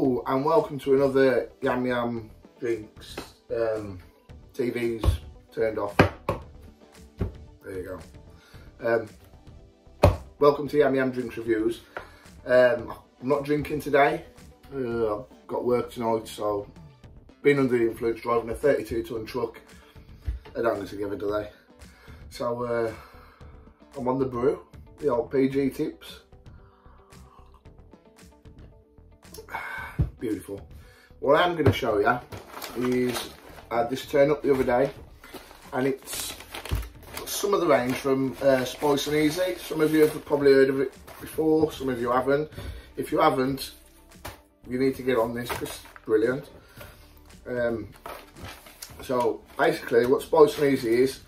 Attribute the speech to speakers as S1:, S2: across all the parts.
S1: And welcome to another Yam Yam Drinks. Um, TV's turned off. There you go. Um, welcome to Yam Yam Drinks Reviews. Um, I'm not drinking today. Uh, I've got work tonight, so been under the influence driving a 32 ton truck. I don't together, do they? So uh, I'm on the brew, the old PG tips. Beautiful. What I'm going to show you is I had this turn up the other day and it's some of the range from uh, Spice and Eazy. Some of you have probably heard of it before, some of you haven't. If you haven't, you need to get on this because it's brilliant. Um, so basically what Spice and Eazy is,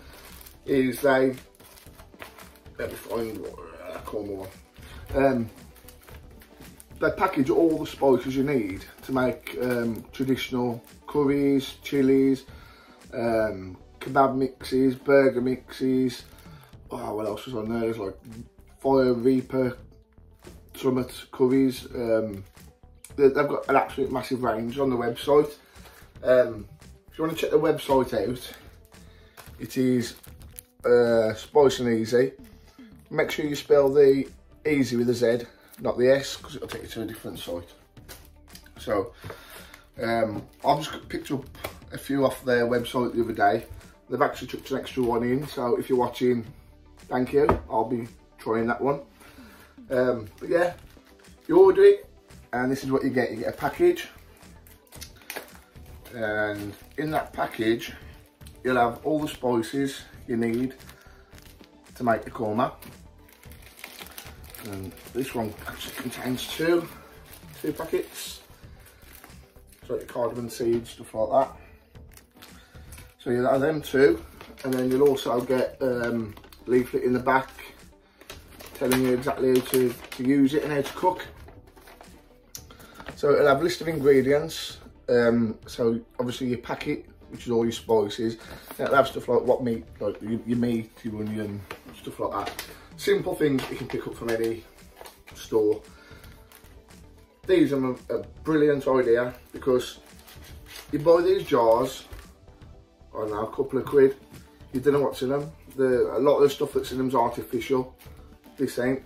S1: is they, let me find what I more. Um, they package all the spices you need to make um, traditional curries, chilies, um, kebab mixes, burger mixes. Oh, what else was on there? There's like Fire Reaper, Summit curries. Um, they, have got an absolute massive range on the website. Um, if you want to check the website out, it is uh, Spice and Eazy. Make sure you spell the easy with a Z, not the S, because it'll take you to a different site. So, um, I've just picked up a few off their website the other day. They've actually chucked an extra one in, so if you're watching, thank you. I'll be trying that one. Um, but yeah, you order it, and this is what you get. You get a package, and in that package you'll have all the spices you need to make the korma and this one actually contains two two packets. So your cardamom seeds stuff like that. So you'll have them two. And then you'll also get um, leaflet in the back telling you exactly how to, to use it and how to cook. So it'll have a list of ingredients. Um, so obviously your packet, which is all your spices, it'll have stuff like what meat, like your, your meat, your onion, stuff like that. Simple things you can pick up from any store. These are a, brilliant idea because you buy these jars, I know, a couple of quid, you don't know what's in them. The, a lot of the stuff that's in them is artificial. This ain't.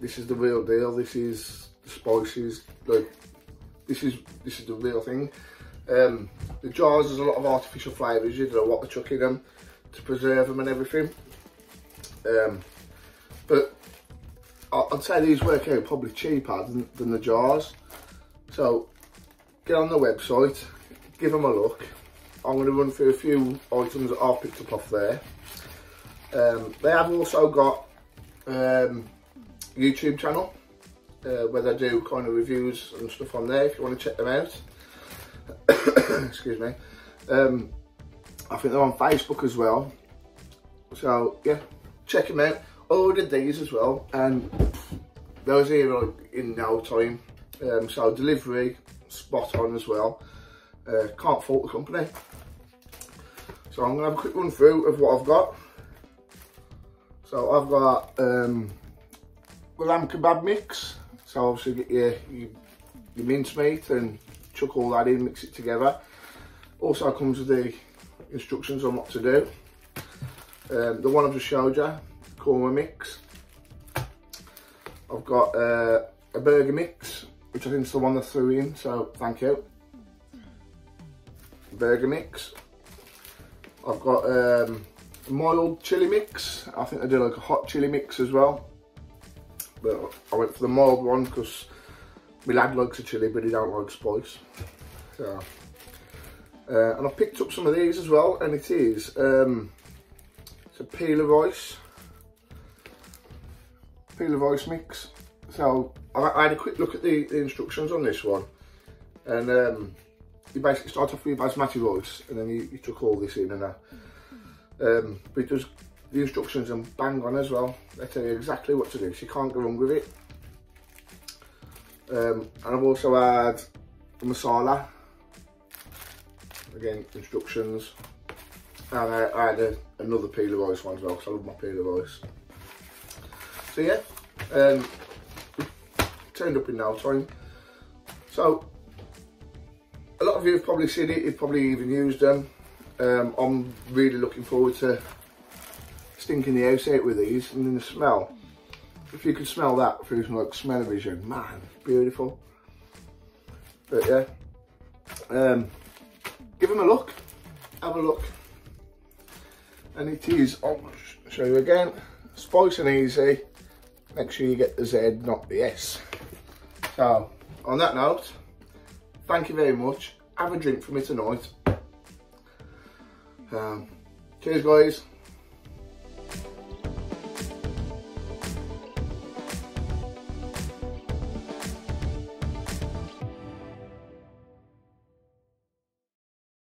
S1: This is the real deal. This is the spices, like this is this is the real thing. Um, the jars, there's a lot of artificial flavours, you don't know what they're chucking them to preserve them and everything. Um, but I'd say these work out probably cheaper than, than the jars. So get on the website, give them a look. I'm going to run through a few items that I've picked up off there. Um, they have also got um, YouTube channel uh, where they do kind of reviews and stuff on there if you want to check them out. Excuse me. Um, I think they're on Facebook as well. So yeah, check them out. Ordered these as well and those here in no time. Um, so delivery spot on as well. Uh, can't fault the company. So I'm gonna have a quick run through of what I've got. So I've got um, lamb kebab mix. So obviously get your, your, your mincemeat and chuck all that in, mix it together. Also comes with the instructions on what to do. Um, the one I've just showed you, korma mix. I've got uh, a burger mix, which I think is the one they threw in, so thank you. Burger mix. I've got um, mild chili mix. I think they do like a hot chili mix as well but I went for the mild one because my lad likes a chili but he don't like spice. So, uh, and I picked up some of these as well and it is um, it's a pilau rice, pilau rice mix. So I, had a quick look at the, the instructions on this one and um, you basically start off with basmati rice and then you, you chuck all this in and that. Um, but does the instructions are bang on as well. They tell you exactly what to do, so you can't go wrong with it. Um, and I've also had the masala. Again, instructions. And I, I had a, another pilau rice one as well, because I love my pilau rice. So yeah, um, turned up in no time. So, a lot of you have probably seen it, you've probably even used them. Um, I'm really looking forward to stinking the house out with these and then the smell. If you could smell that through some like smell-o-vision, man, beautiful. But yeah, um, give them a look, have a look. And it is, I'll show you again, spice and Eazy. Make sure you get the Z, not the S. So, on that note, thank you very much. Have a drink for me tonight. Um, cheers guys.